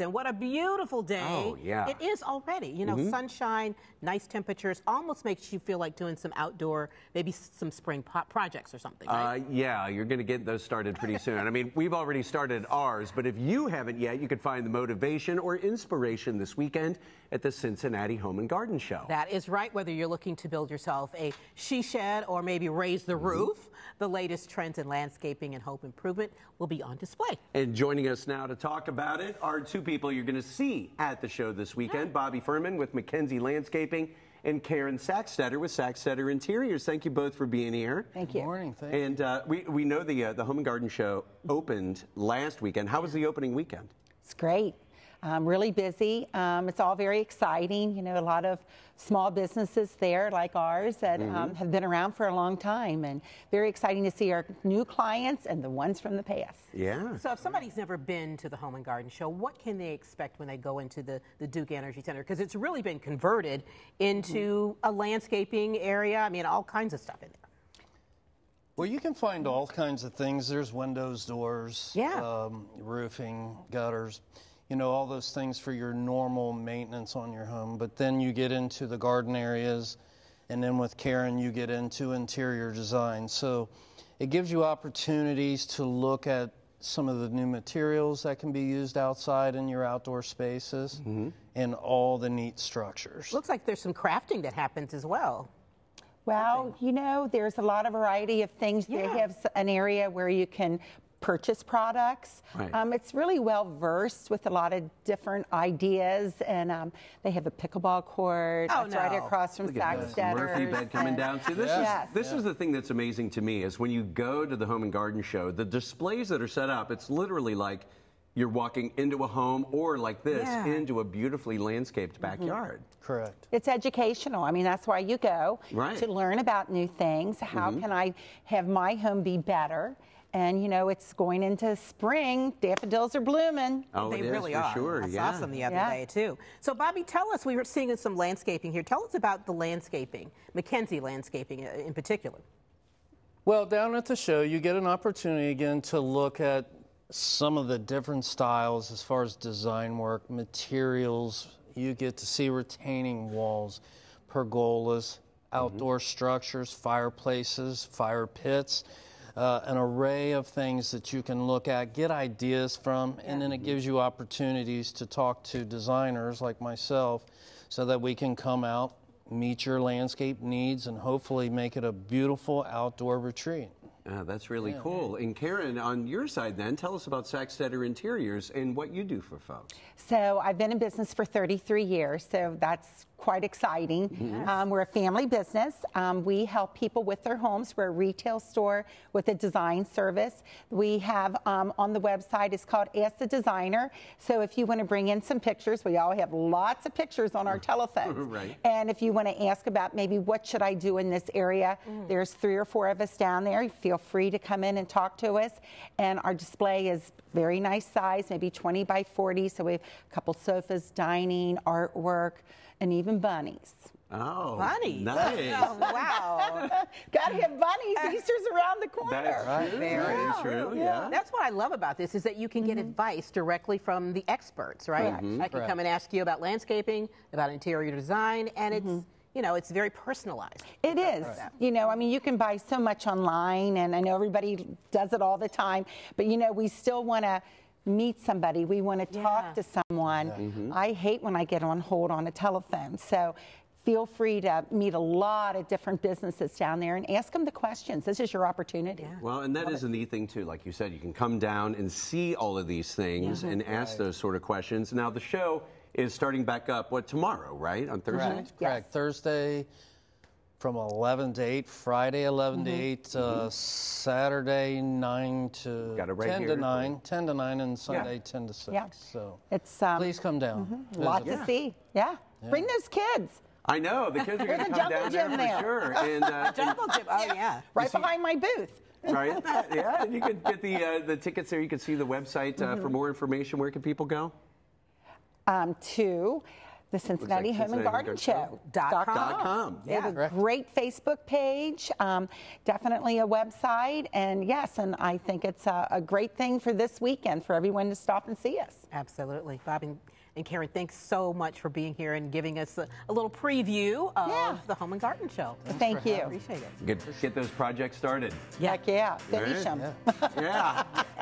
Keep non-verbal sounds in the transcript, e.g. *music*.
And what a beautiful day Oh, yeah. it is already. You know, sunshine, nice temperatures, almost makes you feel like doing some outdoor, maybe some spring projects or something. Right? Uh, yeah, you're going to get those started pretty soon. I mean, we've already started ours, but if you haven't yet, you can find the motivation or inspiration this weekend at the Cincinnati Home and Garden Show. that is right. Whether you're looking to build yourself a she shed or maybe raise the roof, the latest trends in landscaping and home improvement will be on display. And joining us now to talk about it are two people you're going to see at the show this weekend Bobby Fuhrman with McKenzie Landscaping and Karen Sacksteder with Sacksteder Interiors. Thank you both for being here. Thank you. Good Morning, thank. And uh, we, we know the, uh, the Home and Garden Show opened last weekend. How was the opening weekend? It's great. Um, really busy. Um, it's all very exciting. You know, a lot of small businesses there, like ours, that um, have been around for a long time, and very exciting to see our new clients and the ones from the past. Yeah. So, if somebody's never been to the Home and Garden Show, what can they expect when they go into the, the Duke Energy Center? Because it's really been converted into a landscaping area. I mean, all kinds of stuff in there. Well, you can find all kinds of things. There's windows, doors, Yeah. um, roofing, gutters, you know, all those things for your normal maintenance on your home. But then you get into the garden areas, and then with Karen, you get into interior design. So it gives you opportunities to look at some of the new materials that can be used outside in your outdoor spaces mm-hmm. and all the neat structures. Looks like there's some crafting that happens as well. Well, you know, there's a lot of variety of things. They have an area where you can purchase products. Right. Um, it's really well versed with a lot of different ideas, and um, they have a pickleball court. Oh, that's right no. across from Look at this Murphy bed coming down. See, this Yes. is this is the thing that's amazing to me is when you go to the Home and Garden Show, the displays that are set up. It's literally like you're walking into a home or like this Yeah. into a beautifully landscaped Mm-hmm. backyard. Correct. It's educational. I mean, that's why you go Right. to learn about new things. How can I have my home be better? And you know, it's going into spring. Daffodils are blooming. Oh, they it is really for are. sure. I yeah. saw some the other Yeah. day too. So, Bobby, tell us. We were seeing some landscaping here. Tell us about the landscaping, McKenzie Landscaping uh, in particular. Well, down at the show, you get an opportunity again to look at some of the different styles as far as design work, materials. You get to see retaining walls, pergolas, outdoor structures, fireplaces, fire pits. Uh, an array of things that you can look at, get ideas from, and then it gives you opportunities to talk to designers like myself so that we can come out, meet your landscape needs, and hopefully make it a beautiful outdoor retreat. Uh, that's really cool. And Karen, on your side, then, tell us about Sacksteder Interiors and what you do for folks. So I've been in business for 33 years, so that's quite exciting. Um, we're a family business. Um, we help people with their homes. We're a retail store with a design service. We have um, on the website, it's called Ask the Designer. So if you want to bring in some pictures, we all have lots of pictures on our *laughs* telephones. Right. And if you want to ask about maybe what should I do in this area, there's three or four of us down there. Feel free to come in and talk to us. And our display is very nice size, maybe 20 by 40. So we have a couple sofas, dining, artwork, and even bunnies. Oh, Bunnies. Nice. Oh, wow. *laughs* Got to have bunnies. Easter's around the corner. That's true. Very true. Yeah. That's what I love about this is that you can get mm-hmm. advice directly from the experts, right? Correct. I can come and ask you about landscaping, about interior design, and it's mm-hmm. You know it's very personalized. It is. You know, I mean, you can buy so much online, and I know everybody does it all the time, but you know, we still want to meet somebody. We want to talk Yeah. to someone. Mm-hmm. I hate when I get on hold on a telephone. So feel free to meet a lot of different businesses down there and ask them the questions. This is your opportunity. Well, and that is a neat thing too. Like you said, you can come down and see all of these things and ask those sort of questions. Now the show is starting back up. What tomorrow? Right on Thursday. Correct. Correct. Thursday from 11 to 8, Friday 11 to 8, uh, Saturday 9 to Got it right 10 here. to 9, 10 to 9, and Sunday 10 to 6. Yeah. So It's um, please come down. a lot Visit. to see. Yeah. Bring those kids I know the kids are going to come jungle down there gym for there. sure. And, uh, *laughs* Jungle gym. Oh yeah. right behind my booth. right? *laughs* Yeah, and you can get the uh, the tickets there. You can see the website uh, for more information. Where can people go? Um, to The Cincinnati like Home and Garden Garden Show. Dot com. Dot com. They have a great Facebook page, um, definitely a website, and yes, and I think it's a, a great thing for this weekend for everyone to stop and see us. Absolutely. Bob and, and Karen, thanks so much for being here and giving us a, a little preview of Yeah. the Home and Garden Show. Thank you. Appreciate it. Get, get those projects started. Heck yeah, finish Right. them. Yeah. *laughs* *laughs*